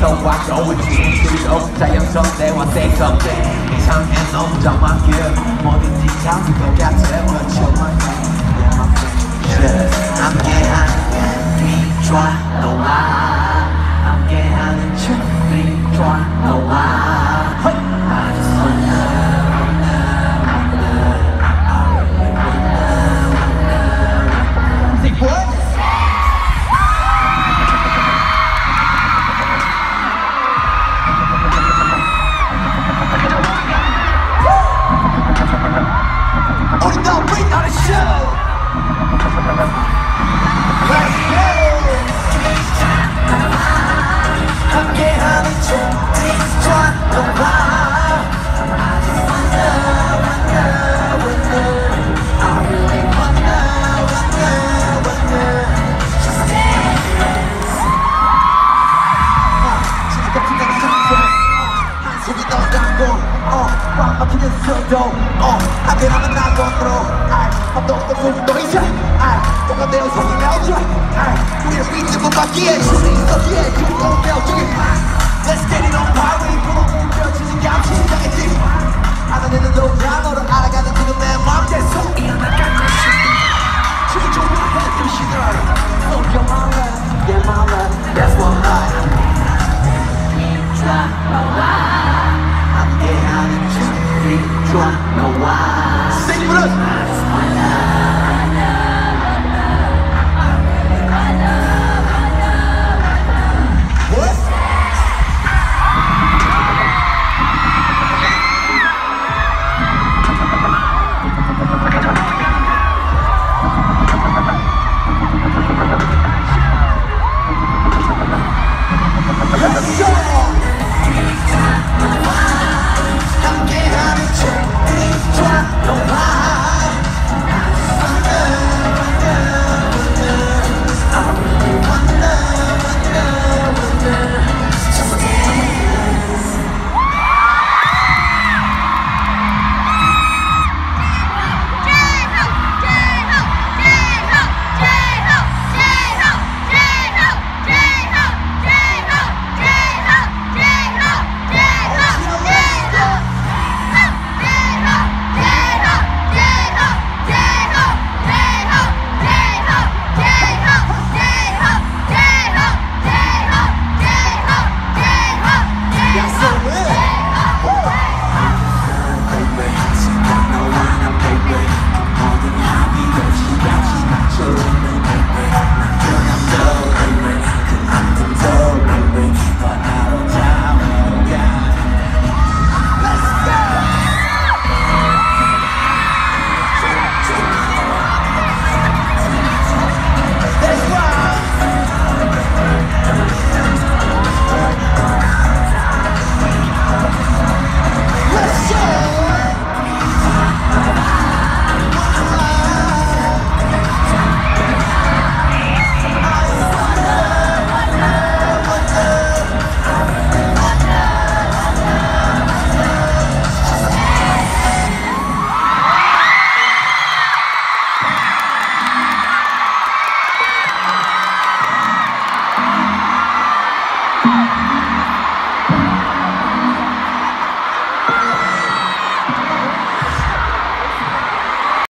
서 왔고 지금도 자연스러운 대화 say something 이상해 너무 정확해 뭐든지 잡을 것 같아 But you're my friend, you're my friend 함께하는 게 좋아 너와 함께하는 춤이 좋아 너와 I'm just so dope Oh, I've been on the night on throw I, I'm not the fool noise I, don't know there's something else I, we're reaching for my gear Shoot me, so yeah, you don't know Let's get it on, pirate, bro wanna why. Sing us.